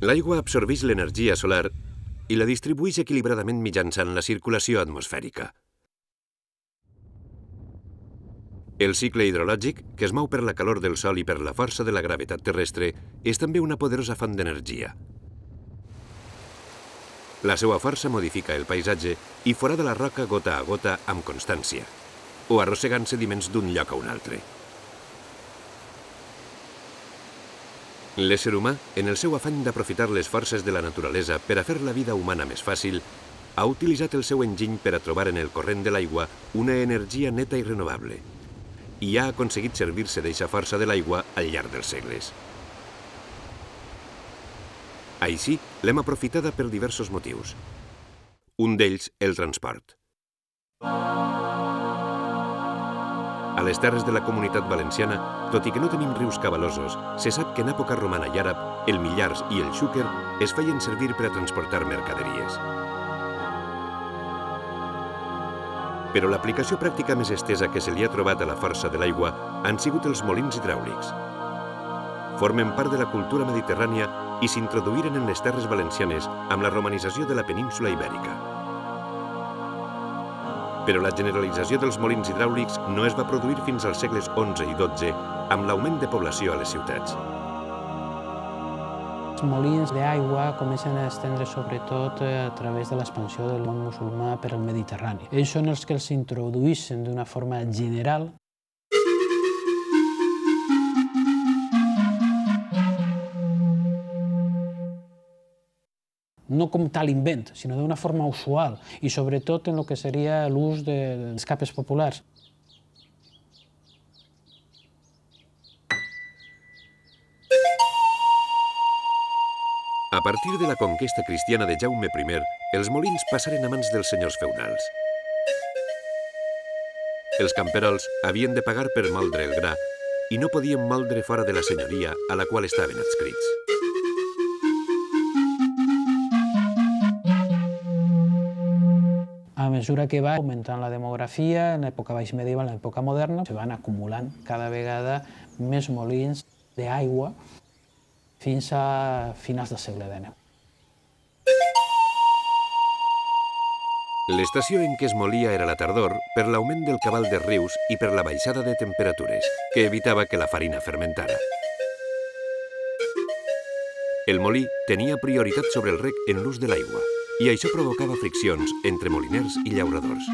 L'aigua absorbeix l'energia solar i la distribueix equilibradament mitjançant la circulació atmosfèrica. El cicle hidrològic, que es mou per la calor del Sol i per la força de la gravetat terrestre, és també una poderosa font d'energia. La seva força modifica el paisatge i forada la roca gota a gota amb constància, o arrossegant sediments d'un lloc a un altre. L'ésser humà, en el seu afany d'aprofitar les forces de la naturalesa per a fer la vida humana més fàcil, ha utilitzat el seu enginy per a trobar en el corrent de l'aigua una energia neta i renovable i ha aconseguit servir-se d'eixa força de l'aigua al llarg dels segles. Així, l'hem aprofitada per diversos motius. Un d'ells, el transport. A les terres de la comunitat valenciana, tot i que no tenim rius cabalosos, se sap que en època romana i àrab, el millars i el xúquer es feien servir per a transportar mercaderies. Però l'aplicació pràctica més estesa que se li ha trobat a la força de l'aigua han sigut els molins hidràulics. Formen part de la cultura mediterrània i s'introduïren en les terres valencianes amb la romanització de la península ibèrica però la generalització dels molins hidràulics no es va produir fins als segles XI i XII amb l'augment de població a les ciutats. Els molins d'aigua comencen a estendre sobretot eh, a través de l'expansió del món musulmà per al Mediterrani. Ells són els que els introduïssin d'una forma general no com tal invent, sinó d'una forma usual i sobretot en el que seria l'ús dels capes populars. A partir de la conquesta cristiana de Jaume I, els molins passaren a mans dels senyors feudals. Els camperols havien de pagar per moldre el gra i no podien moldre fora de la senyoria a la qual estaven adscrits. Mesura que va augmentant la demografia, en l'època baix medieval, en l'època moderna, se van acumulant cada vegada més molins d'aigua fins a finals del segle XIX. L'estació en què es molia era la tardor per l'augment del cabal de rius i per la baixada de temperatures, que evitava que la farina fermentara. El molí tenia prioritat sobre el rec en l'ús de l'aigua i això provocava friccions entre moliners i llauradors.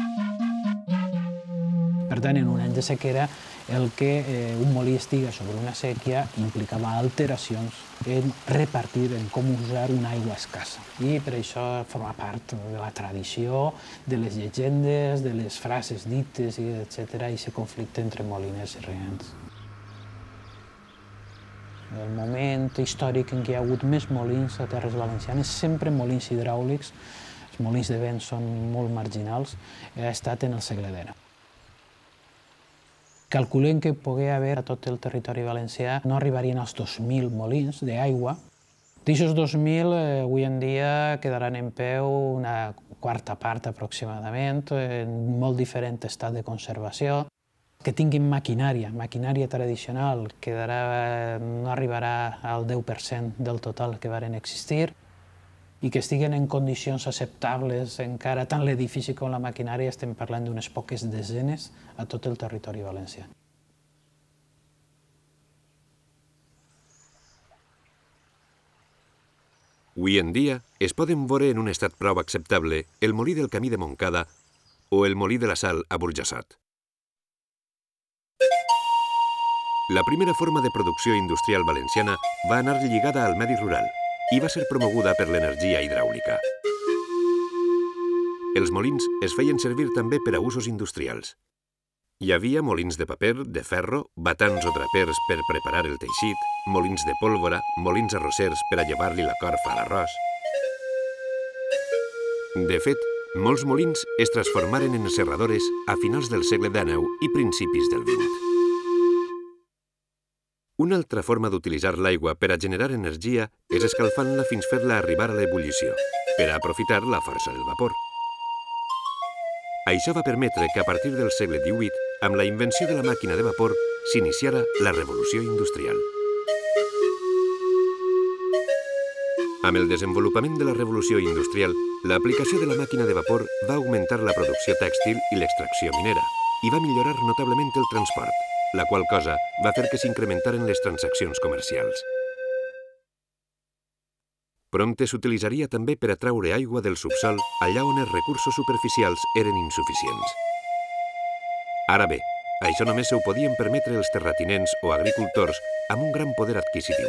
Per tant, en un any de sequera, el que eh, un molí estiga sobre una sèquia implicava alteracions en repartir, en com usar una aigua escassa. I per això forma part de la tradició, de les llegendes, de les frases dites, etc. i aquest conflicte entre moliners i regants. El moment històric en què hi ha hagut més molins a Terres Valencianes, sempre molins hidràulics, els molins de vent són molt marginals, ha estat en el segle XIX. Calculem que pogué haver a tot el territori valencià no arribarien als 2.000 molins d'aigua. D'aixòs 2.000, eh, avui en dia quedaran en peu una quarta part aproximadament, en molt diferent estat de conservació que tinguin maquinària, maquinària tradicional, quedarà, no arribarà al 10% del total que varen existir, i que estiguen en condicions acceptables encara tant l'edifici com la maquinària, estem parlant d'unes poques desenes a tot el territori valencià. Avui en dia es poden veure en un estat prou acceptable el molí del camí de Montcada o el molí de la Sal a Burjassot. La primera forma de producció industrial valenciana va anar lligada al medi rural i va ser promoguda per l'energia hidràulica. Els molins es feien servir també per a usos industrials. Hi havia molins de paper, de ferro, batans o drapers per preparar el teixit, molins de pólvora, molins arrossers per a llevar-li la corfa a l'arròs. De fet, molts molins es transformaren en serradores a finals del segle XIX i principis del XX. Una altra forma d'utilitzar l'aigua per a generar energia és escalfant-la fins fer-la arribar a l'ebullició, per a aprofitar la força del vapor. Això va permetre que a partir del segle XVIII, amb la invenció de la màquina de vapor, s'iniciara la revolució industrial. Amb el desenvolupament de la revolució industrial, l'aplicació de la màquina de vapor va augmentar la producció tèxtil i l'extracció minera i va millorar notablement el transport, la qual cosa va fer que s'incrementaren les transaccions comercials. Prompte s'utilitzaria també per atraure aigua del subsol allà on els recursos superficials eren insuficients. Ara bé, això només se ho podien permetre els terratinents o agricultors amb un gran poder adquisitiu.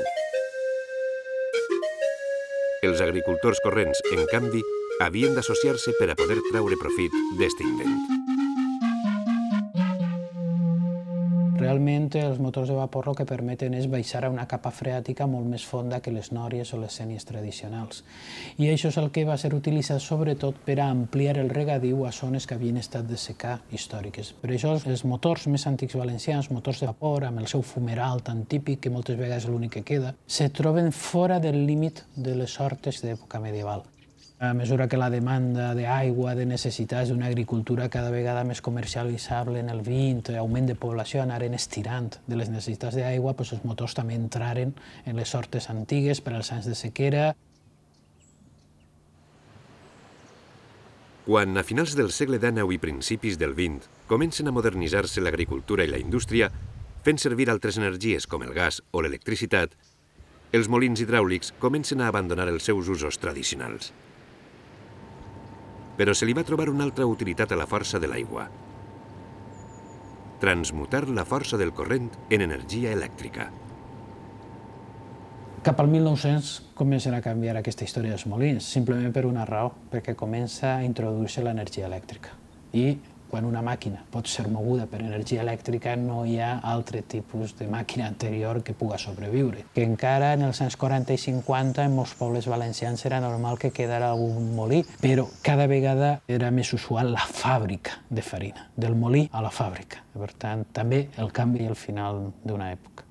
Els agricultors corrents, en canvi, havien d'associar-se per a poder traure profit d'este invent. Realment els motors de vapor el que permeten és baixar a una capa freàtica molt més fonda que les nòries o les sènies tradicionals. I això és el que va ser utilitzat sobretot per a ampliar el regadiu a zones que havien estat de secà històriques. Per això els motors més antics valencians, motors de vapor, amb el seu fumeral tan típic, que moltes vegades és l'únic que queda, se troben fora del límit de les hortes d'època medieval. A mesura que la demanda d'aigua, de necessitats d'una agricultura cada vegada més comercialitzable en el 20, augment de població, anaren estirant de les necessitats d'aigua, doncs els motors també entraren en les sortes antigues per als anys de sequera. Quan, a finals del segle XIX i principis del XX, comencen a modernitzar-se l'agricultura i la indústria, fent servir altres energies com el gas o l'electricitat, els molins hidràulics comencen a abandonar els seus usos tradicionals però se li va trobar una altra utilitat a la força de l'aigua. Transmutar la força del corrent en energia elèctrica. Cap al 1900 comencen a canviar aquesta història dels molins, simplement per una raó, perquè comença a introduir-se l'energia elèctrica. I quan una màquina pot ser moguda per energia elèctrica, no hi ha altre tipus de màquina anterior que puga sobreviure. Que encara en els anys 40 i 50 en molts pobles valencians era normal que quedara algun molí, però cada vegada era més usual la fàbrica de farina, del molí a la fàbrica. Per tant, també el canvi al final d'una època.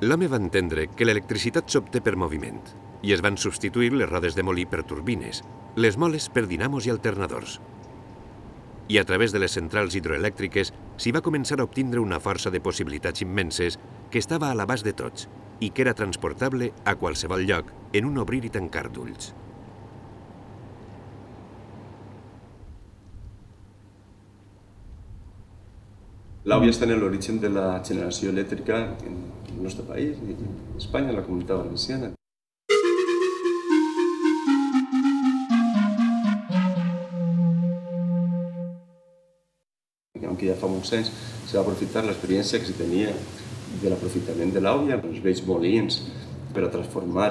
L'home va entendre que l'electricitat s'obté per moviment i es van substituir les rodes de molí per turbines, les moles per dinamos i alternadors. I a través de les centrals hidroelèctriques s'hi va començar a obtindre una força de possibilitats immenses que estava a l'abast de tots i que era transportable a qualsevol lloc en un obrir i tancar d'ulls. L'AUIA està en l'origen de la generació elèctrica en el nostre país, en Espanya, en la comunitat valenciana. Que ja fa molts anys se va aprofitar l'experiència que se tenia de l'aprofitament de l'àuia, els vells molins, per a transformar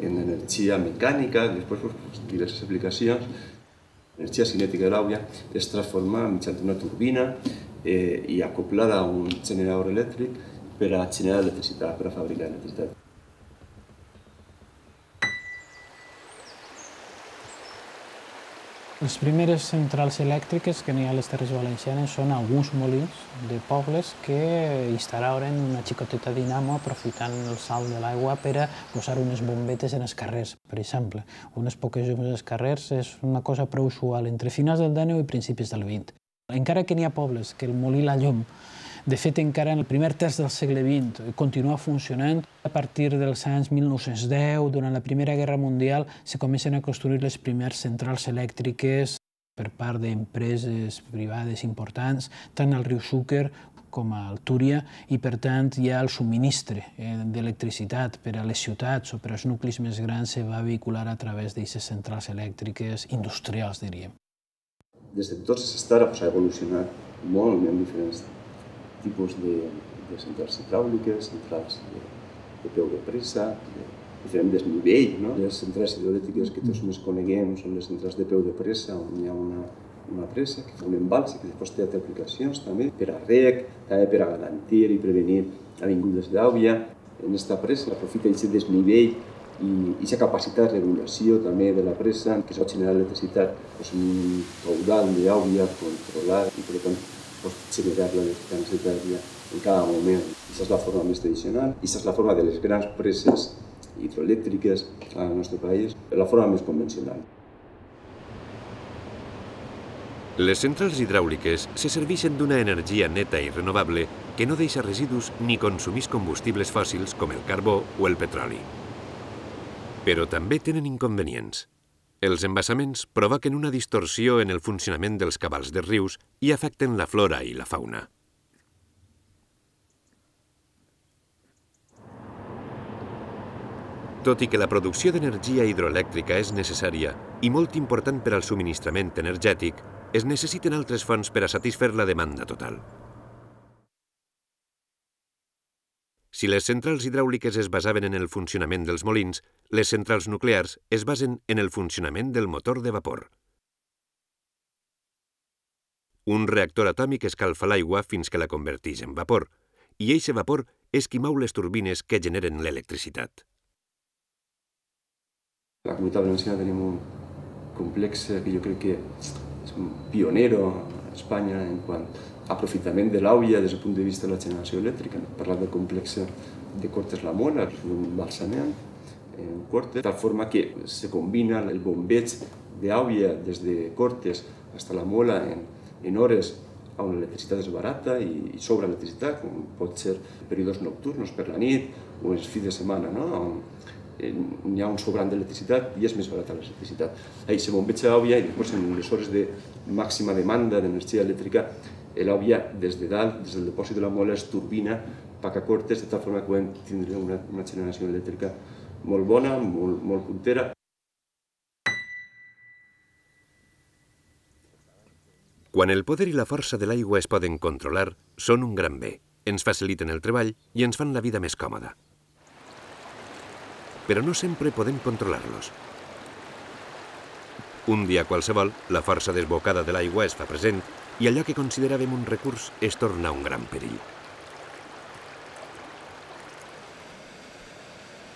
en energia mecànica, després pues, diverses aplicacions, l'energia cinètica de l'àuia es transforma mitjançant una turbina eh, i acoplada a un generador elèctric per a generar electricitat, per a fabricar electricitat. Les primeres centrals elèctriques que n'hi ha a les Terres Valencianes són alguns molins de pobles que instal·laven una xicoteta dinamo aprofitant el salt de l'aigua per a posar unes bombetes en els carrers, per exemple. Unes poques llums als carrers és una cosa prou usual entre finals del 19 i principis del 20. Encara que n'hi ha pobles que el molí la llum de fet, encara en el primer terç del segle XX continua funcionant. A partir dels anys 1910, durant la Primera Guerra Mundial, se comencen a construir les primeres centrals elèctriques per part d'empreses privades importants, tant al riu Xúquer com a Túria, i per tant ha el subministre eh, d'electricitat per a les ciutats o per als nuclis més grans se va vehicular a través d'aquestes centrals elèctriques industrials, diríem. Des de tots s'està ha evolucionat molt en diferents tipus de, de centrals hidràuliques, centrals de, de peu de pressa, de diferent desnivell. No? Les centrals hidroelèctriques que tots més coneguem són les centrals de peu de pressa, on hi ha una, una pressa que fa un embalse, que després té aplicacions també per a rec, també per a garantir i prevenir avingudes d'àvia. En aquesta pressa aprofita aquest desnivell i aquesta capacitat de regulació també de la pressa que es va generar electricitat, doncs un caudal d'àvia controlat i per tant generar la necessitat necessària en cada moment. Aquesta és la forma més tradicional, aquesta és la forma de les grans preses hidroelèctriques al nostre país, la forma més convencional. Les centrals hidràuliques se serveixen d'una energia neta i renovable que no deixa residus ni consumís combustibles fòssils com el carbó o el petroli. Però també tenen inconvenients. Els embassaments provoquen una distorsió en el funcionament dels cabals de rius i afecten la flora i la fauna. Tot i que la producció d'energia hidroelèctrica és necessària i molt important per al subministrament energètic, es necessiten altres fonts per a satisfer la demanda total. Si les centrals hidràuliques es basaven en el funcionament dels molins, les centrals nuclears es basen en el funcionament del motor de vapor. Un reactor atòmic escalfa l'aigua fins que la converteix en vapor, i eixe vapor és qui mou les turbines que generen l'electricitat. La Comunitat Valenciana tenim un complex que jo crec que és un pionero a Espanya en quant aprofitament de l'àuia des del punt de vista de la generació elèctrica. Parlat del complex de Cortes la Mona, un balsament en Cortes, de tal forma que se combina el bombeig d'àuia des de Cortes fins a la Mola en, en hores on l'electricitat és barata i, i sobra electricitat, com pot ser períodes nocturns per la nit o els fins de setmana, no? on n'hi ha un sobrant d'electricitat i és més barata l'electricitat. Això bombeig l'àvia i després en les hores de màxima demanda d'energia elèctrica l'àvia des de dalt, des del depòsit de la mola, es turbina paca cortes de tal forma que podem tindre una, una generació elèctrica molt bona, molt, molt puntera. Quan el poder i la força de l'aigua es poden controlar, són un gran bé. Ens faciliten el treball i ens fan la vida més còmoda però no sempre podem controlar-los. Un dia qualsevol, la força desbocada de l'aigua es fa present i allò que consideràvem un recurs es torna un gran perill.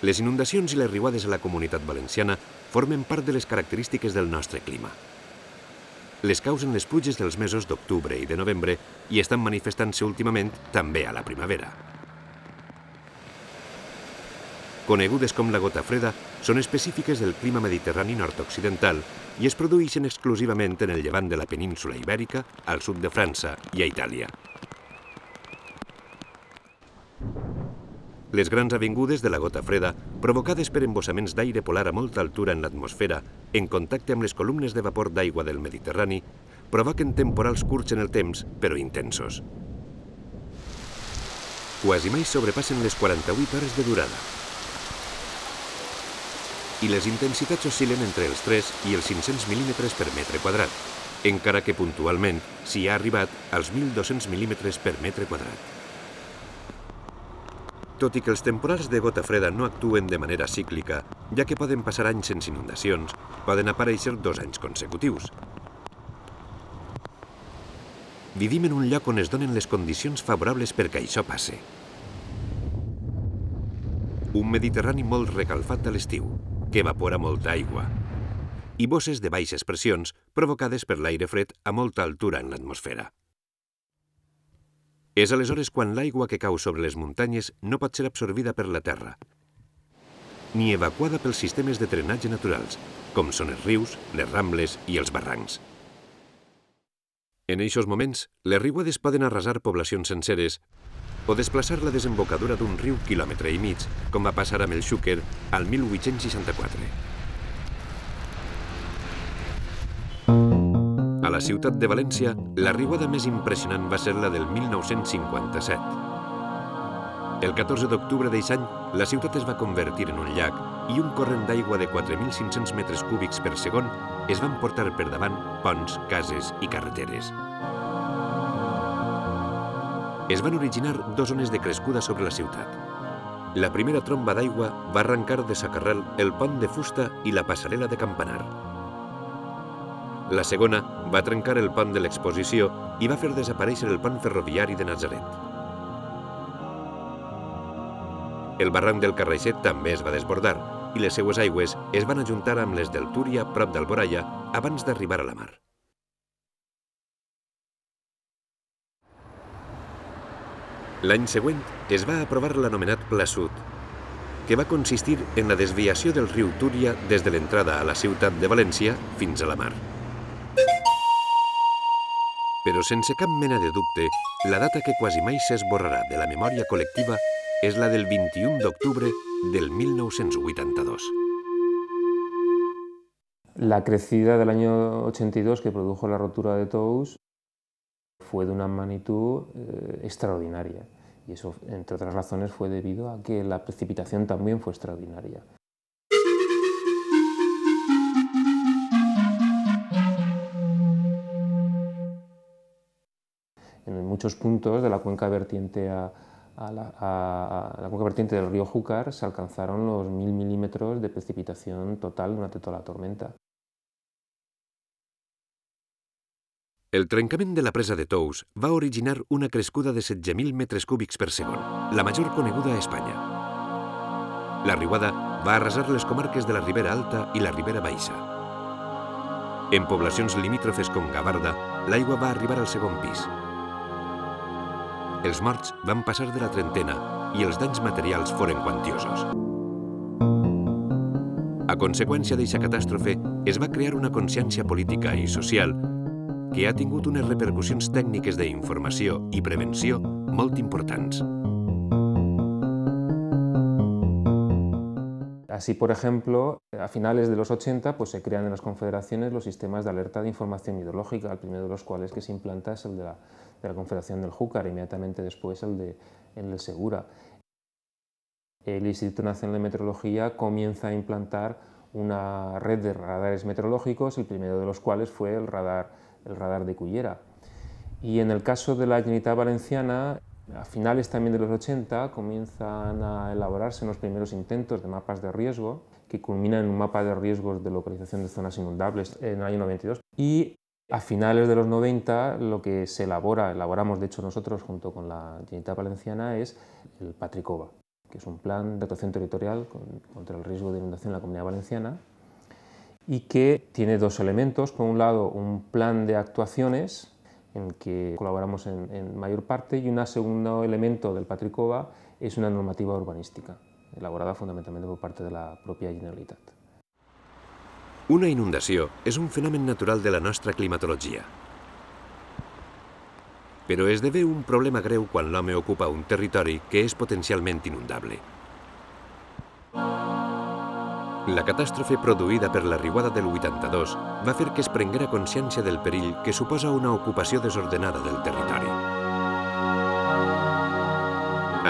Les inundacions i les riuades a la comunitat valenciana formen part de les característiques del nostre clima. Les causen les pluges dels mesos d'octubre i de novembre i estan manifestant-se últimament també a la primavera conegudes com la gota freda, són específiques del clima mediterrani nord-occidental i es produeixen exclusivament en el llevant de la península ibèrica, al sud de França i a Itàlia. Les grans avingudes de la gota freda, provocades per embossaments d'aire polar a molta altura en l'atmosfera, en contacte amb les columnes de vapor d'aigua del Mediterrani, provoquen temporals curts en el temps, però intensos. Quasi mai sobrepassen les 48 hores de durada, i les intensitats oscil·len entre els 3 i els 500 mil·límetres per metre quadrat, encara que puntualment s'hi ha arribat als 1.200 mil·límetres per metre quadrat. Tot i que els temporals de gota freda no actuen de manera cíclica, ja que poden passar anys sense inundacions, poden aparèixer dos anys consecutius. Vivim en un lloc on es donen les condicions favorables perquè això passe. Un Mediterrani molt recalfat a l'estiu, que evapora molta aigua, i bosses de baixes pressions provocades per l'aire fred a molta altura en l'atmosfera. És aleshores quan l'aigua que cau sobre les muntanyes no pot ser absorbida per la terra, ni evacuada pels sistemes de drenatge naturals, com són els rius, les rambles i els barrancs. En aquests moments, les riuades poden arrasar poblacions senceres o desplaçar la desembocadura d'un riu quilòmetre i mig, com va passar amb el Xúquer al 1864. A la ciutat de València, la riuada més impressionant va ser la del 1957. El 14 d'octubre d'aquest any, la ciutat es va convertir en un llac i un corrent d'aigua de 4.500 metres cúbics per segon es van portar per davant ponts, cases i carreteres es van originar dues zones de crescuda sobre la ciutat. La primera tromba d'aigua va arrencar de Sacarrel el pont de fusta i la passarel·la de Campanar. La segona va trencar el pont de l'exposició i va fer desaparèixer el pont ferroviari de Nazaret. El barranc del Carraixet també es va desbordar i les seues aigües es van ajuntar amb les del Túria prop d'Alboraya abans d'arribar a la mar. L'any següent es va aprovar l'anomenat Pla Sud, que va consistir en la desviació del riu Túria des de l'entrada a la ciutat de València fins a la mar. Però sense cap mena de dubte, la data que quasi mai s'esborrarà de la memòria col·lectiva és la del 21 d'octubre del 1982. La crecida del año 82 que produjo la rotura de Tous fue de una magnitud eh, extraordinaria y eso, entre otras razones, fue debido a que la precipitación también fue extraordinaria. En muchos puntos de la cuenca vertiente la, cuenca vertiente del río Júcar se alcanzaron los mil milímetros de precipitación total durante toda la tormenta. El trencament de la presa de Tous va originar una crescuda de 16.000 metres cúbics per segon, la major coneguda a Espanya. La riuada va arrasar les comarques de la Ribera Alta i la Ribera Baixa. En poblacions limítrofes com Gavarda, l'aigua va arribar al segon pis. Els morts van passar de la trentena i els danys materials foren quantiosos. A conseqüència d'aquesta catàstrofe, es va crear una consciència política i social que ha tingut unes repercussions tècniques d'informació i prevenció molt importants. Así, por ejemplo, a finales de los 80 pues, se crean en las confederaciones los sistemas de alerta de información hidrológica, el primero de los cuales que se implanta es el de la, de la Confederación del Júcar, inmediatamente después el de el del Segura. El Instituto Nacional de Meteorología comienza a implantar una red de radares meteorológicos, el primero de los cuales fue el radar el radar de Cullera. Y en el caso de la Generalitat Valenciana, a finales también de los 80 comienzan a elaborarse los primeros intentos de mapas de riesgo, que culminan en un mapa de riesgos de localización de zonas inundables en el año 92. Y a finales de los 90 lo que se elabora, elaboramos de hecho nosotros junto con la Generalitat Valenciana, es el Patricova, que es un plan de actuación territorial contra el riesgo de inundación en la Comunidad Valenciana, y que tiene dos elementos. Por un lado, un plan de actuaciones en el que colaboramos en, mayor parte y un segundo elemento del Patricova es una normativa urbanística, elaborada fundamentalmente por parte de la propia Generalitat. Una inundació és un fenomen natural de la nostra climatologia. Però esdevé un problema greu quan l'home ocupa un territori que és potencialment inundable. La catàstrofe produïda per la riuada del 82 va fer que es prenguera consciència del perill que suposa una ocupació desordenada del territori.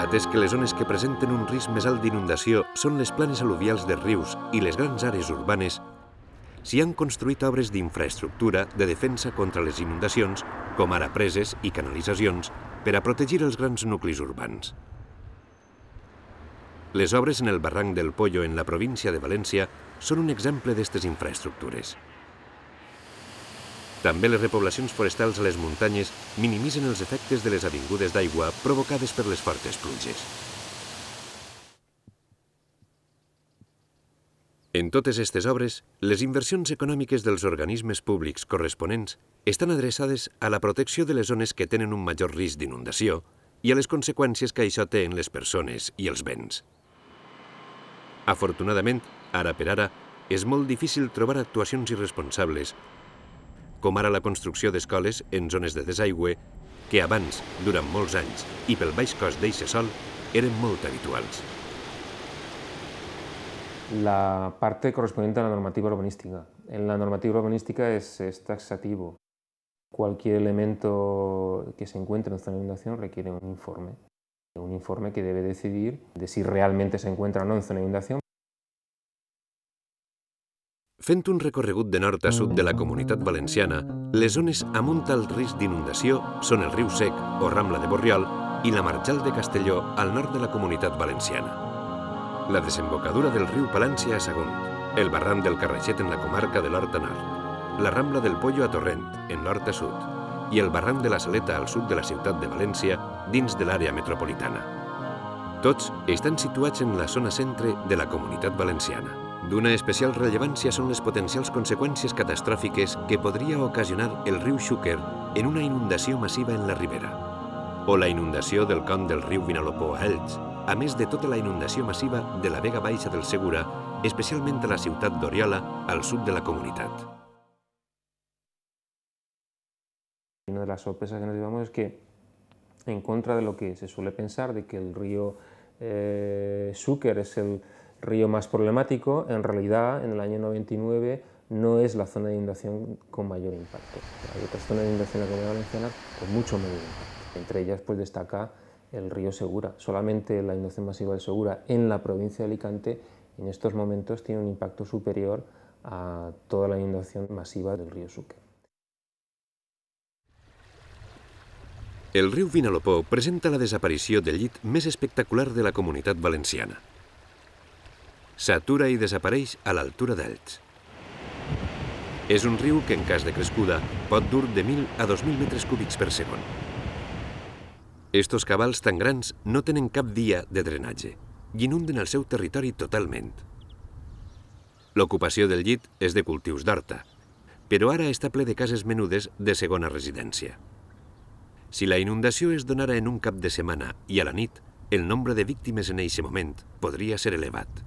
Atès que les zones que presenten un risc més alt d'inundació són les planes al·luvials de rius i les grans àrees urbanes, s'hi han construït obres d'infraestructura de defensa contra les inundacions, com ara preses i canalitzacions, per a protegir els grans nuclis urbans. Les obres en el barranc del Pollo en la província de València són un exemple d'aquestes infraestructures. També les repoblacions forestals a les muntanyes minimitzen els efectes de les avingudes d'aigua provocades per les fortes pluges. En totes aquestes obres, les inversions econòmiques dels organismes públics corresponents estan adreçades a la protecció de les zones que tenen un major risc d'inundació i a les conseqüències que això té en les persones i els béns. Afortunadament, ara per ara, és molt difícil trobar actuacions irresponsables, com ara la construcció d'escoles en zones de desaigüe, que abans, durant molts anys, i pel baix cost d'eixe sol, eren molt habituals. La parte correspondiente a la normativa urbanística. En la normativa urbanística es, es taxativo. Cualquier elemento que se encuentre en zona de inundación requiere un informe. Un informe que debe decidir de si realmente se encuentra o no en zona de inundación. Fent un recorregut de nord a sud de la comunitat valenciana, les zones amb un tal risc d'inundació són el riu Sec o Rambla de Borriol i la Marjal de Castelló al nord de la comunitat valenciana. La desembocadura del riu Palància a Sagunt, el barram del Carraixet en la comarca de l'Horta Nord, la Rambla del Pollo a Torrent, en l'Horta Sud, i el barranc de la Saleta al sud de la ciutat de València, dins de l'àrea metropolitana. Tots estan situats en la zona centre de la comunitat valenciana. D'una especial rellevància són les potencials conseqüències catastròfiques que podria ocasionar el riu Xúquer en una inundació massiva en la ribera, o la inundació del con del riu Vinalopó a Elx, a més de tota la inundació massiva de la Vega Baixa del Segura, especialment a la ciutat d'Oriola, al sud de la comunitat. Una de las sorpresas que nos llevamos es que, en contra de lo que se suele pensar, de que el río eh, es el río más problemático, en realidad en el año 99 no es la zona de inundación con mayor impacto. Hay otras zonas de inundación en la Comunidad Valenciana con mucho menor impacto. Entre ellas pues destaca el río Segura. Solamente la inundación masiva del Segura en la provincia de Alicante en estos momentos tiene un impacto superior a toda la inundación masiva del río Suque. El riu Vinalopó presenta la desaparició del llit més espectacular de la comunitat valenciana. S'atura i desapareix a l'altura d'Elx. És un riu que, en cas de crescuda, pot dur de 1.000 a 2.000 metres cúbics per segon. Estos cabals tan grans no tenen cap via de drenatge i inunden el seu territori totalment. L'ocupació del llit és de cultius d'horta, però ara està ple de cases menudes de segona residència. Si la inundació es donara en un cap de setmana i a la nit, el nombre de víctimes en aquest moment podria ser elevat.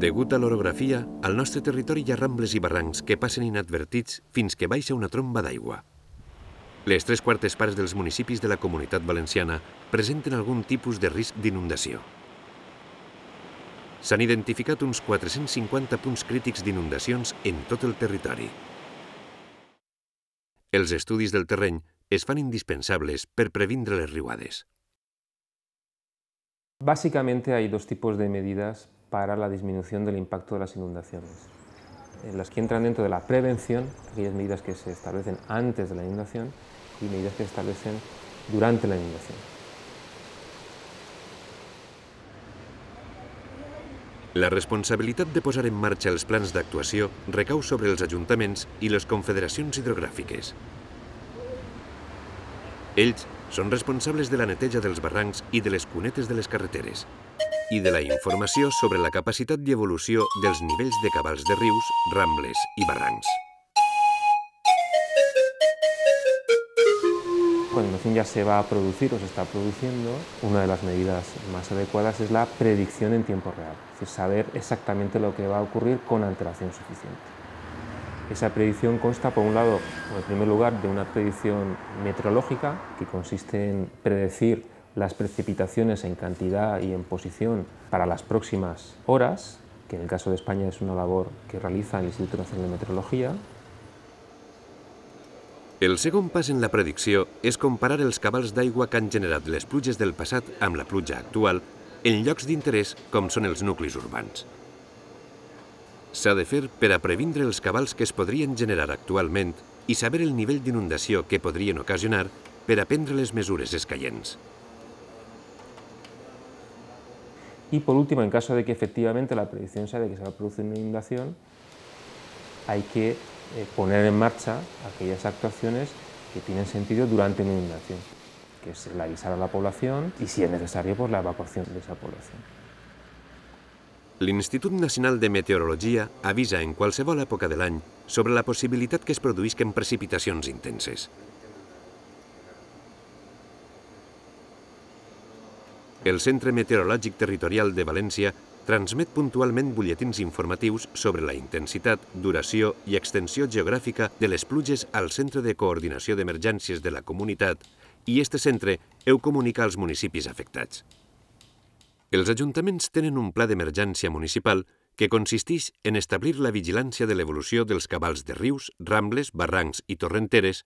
Degut a l'orografia, al nostre territori hi ha rambles i barrancs que passen inadvertits fins que baixa una tromba d'aigua. Les tres quartes parts dels municipis de la comunitat valenciana presenten algun tipus de risc d'inundació. S'han identificat uns 450 punts crítics d'inundacions en tot el territori. Els estudis del terreny es fan indispensables per previndre les riuades. Básicamente hay dos tipos de medidas para la disminución del impacto de las inundaciones. Las que entran dentro de la prevención, aquellas medidas que se establecen antes de la inundación, y medidas que se establecen durante la inundación. La responsabilitat de posar en marxa els plans d'actuació recau sobre els ajuntaments i les confederacions hidrogràfiques. Ells són responsables de la neteja dels barrancs i de les cunetes de les carreteres i de la informació sobre la capacitat i evolució dels nivells de cabals de rius, rambles i barrancs. Cuando la inundación ya se va a producir o se está produciendo, una de las medidas más adecuadas es la predicción en tiempo real, es decir, saber exactamente lo que va a ocurrir con antelación suficiente. Esa predicción consta, por un lado, en primer lugar, de una predicción meteorológica, que consiste en predecir las precipitaciones en cantidad y en posición para las próximas horas, que en el caso de España es una labor que realiza el Instituto Nacional de Meteorología, el segon pas en la predicció és comparar els cabals d'aigua que han generat les pluges del passat amb la pluja actual en llocs d'interès com són els nuclis urbans. S'ha de fer per a previndre els cabals que es podrien generar actualment i saber el nivell d'inundació que podrien ocasionar per a prendre les mesures escaients. Y por último, en caso de que efectivamente la predicción sea de que se va a producir una inundación, hay que Eh, poner en marcha aquellas actuaciones que tienen sentido durante una inundación, que es el avisar a la población y, si es necesario, pues la evacuación de esa población. L'Institut Nacional de Meteorologia avisa en qualsevol època de l'any sobre la possibilitat que es produïsquen precipitacions intenses. El Centre Meteorològic Territorial de València transmet puntualment butlletins informatius sobre la intensitat, duració i extensió geogràfica de les pluges al Centre de Coordinació d'Emergències de la comunitat i este centre heu comunica als municipis afectats. Els ajuntaments tenen un pla d'emergència municipal que consisteix en establir la vigilància de l'evolució dels cabals de rius, rambles, barrancs i torrenteres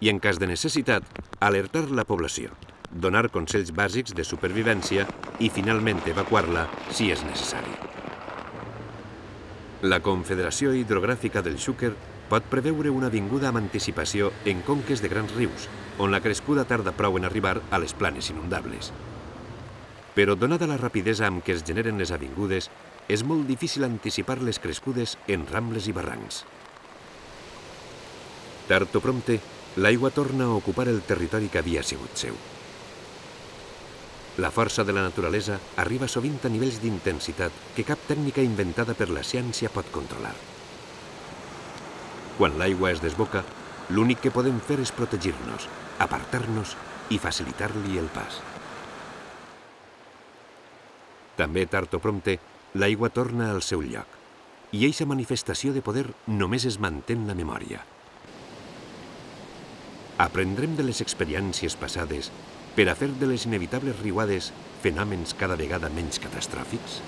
i, en cas de necessitat, alertar la població donar consells bàsics de supervivència i finalment evacuar-la si és necessari. La Confederació Hidrogràfica del Xúquer pot preveure una vinguda amb anticipació en conques de grans rius, on la crescuda tarda prou en arribar a les planes inundables. Però donada la rapidesa amb què es generen les avingudes, és molt difícil anticipar les crescudes en rambles i barrancs. Tard o prompte, l'aigua torna a ocupar el territori que havia sigut seu. La força de la naturalesa arriba sovint a nivells d'intensitat que cap tècnica inventada per la ciència pot controlar. Quan l'aigua es desboca, l'únic que podem fer és protegir-nos, apartar-nos i facilitar-li el pas. També, tard o prompte, l'aigua torna al seu lloc. i eixa manifestació de poder només es manté en la memòria. Aprendrem de les experiències passades per a fer de les inevitables riuades fenòmens cada vegada menys catastròfics?